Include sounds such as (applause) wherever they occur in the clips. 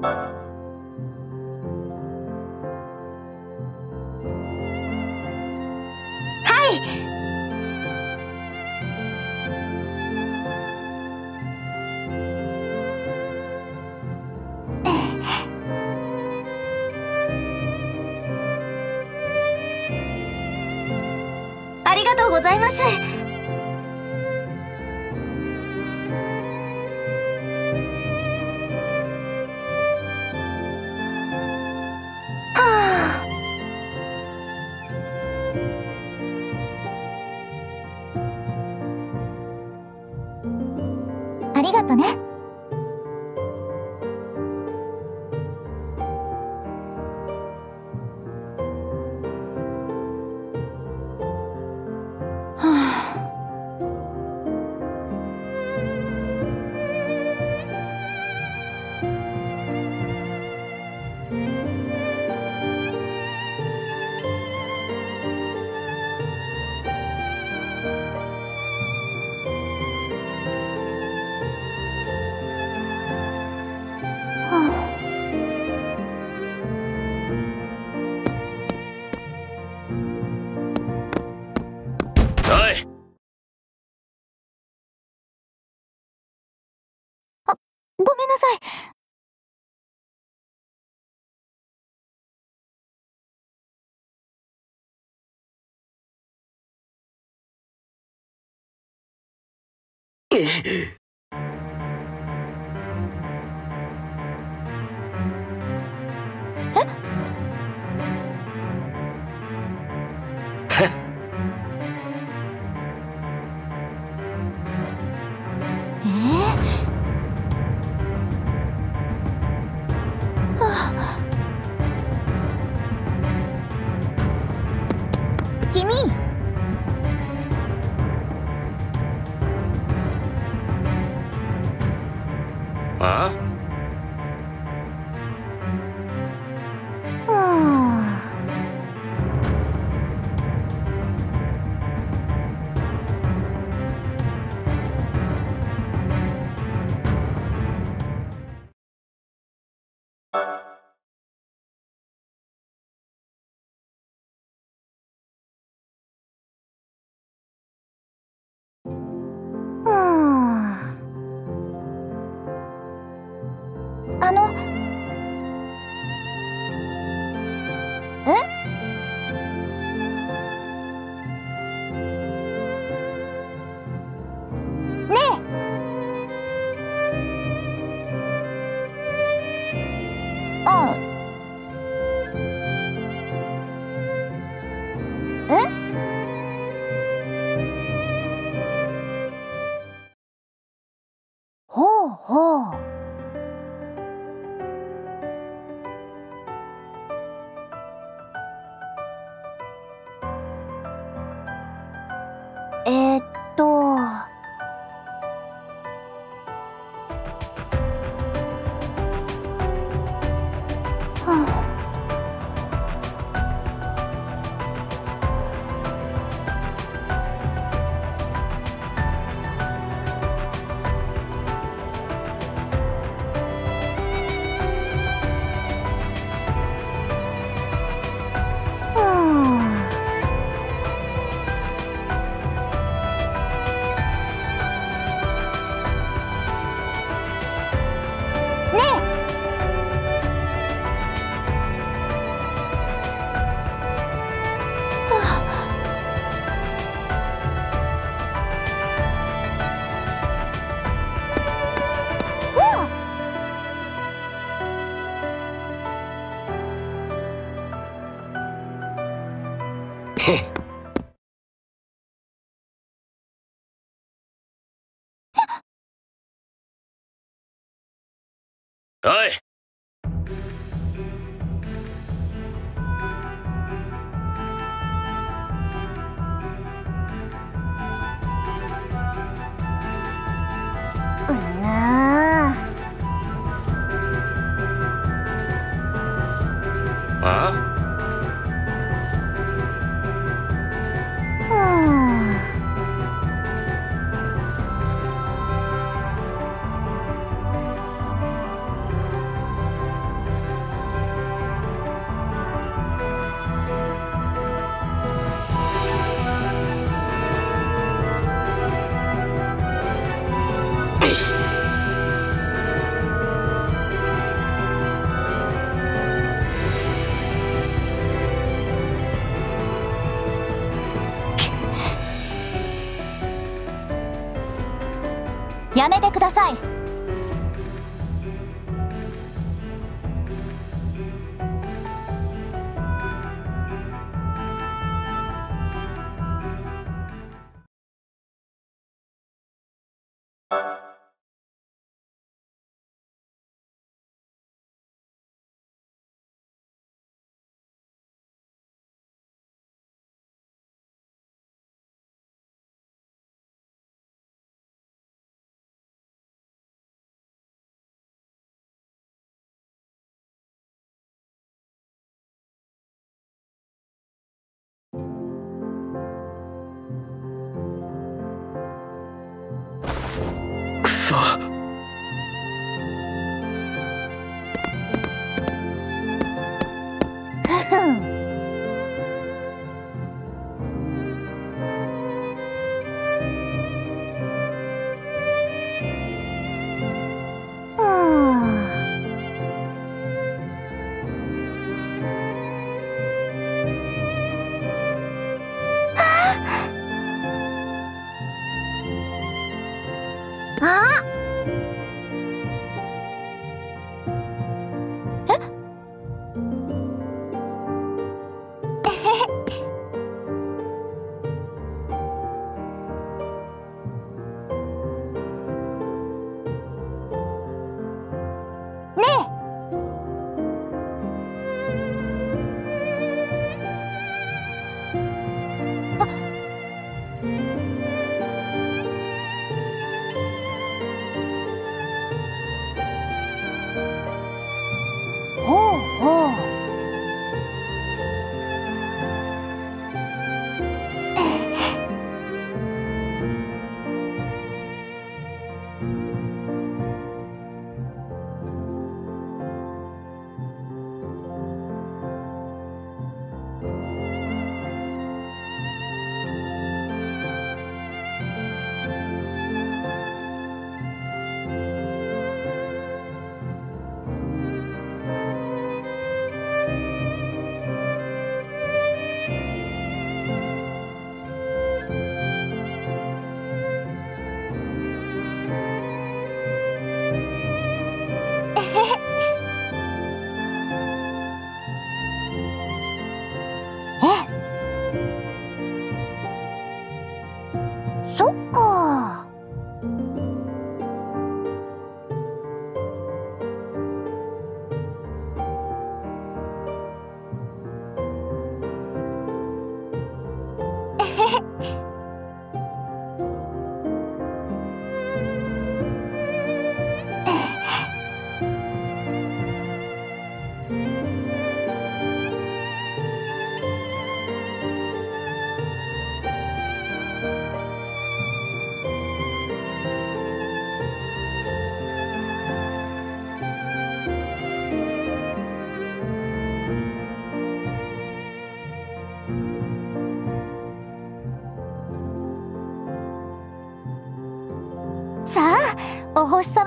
ありがとうございます。っ (laughs) て啊？えー、っ (laughs) おい啊！やめてください。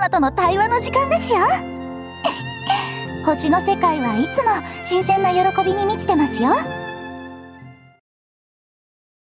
様との対話の時間ですよ。(laughs) 星の世界はいつも新鮮な喜びに満ちてますよ。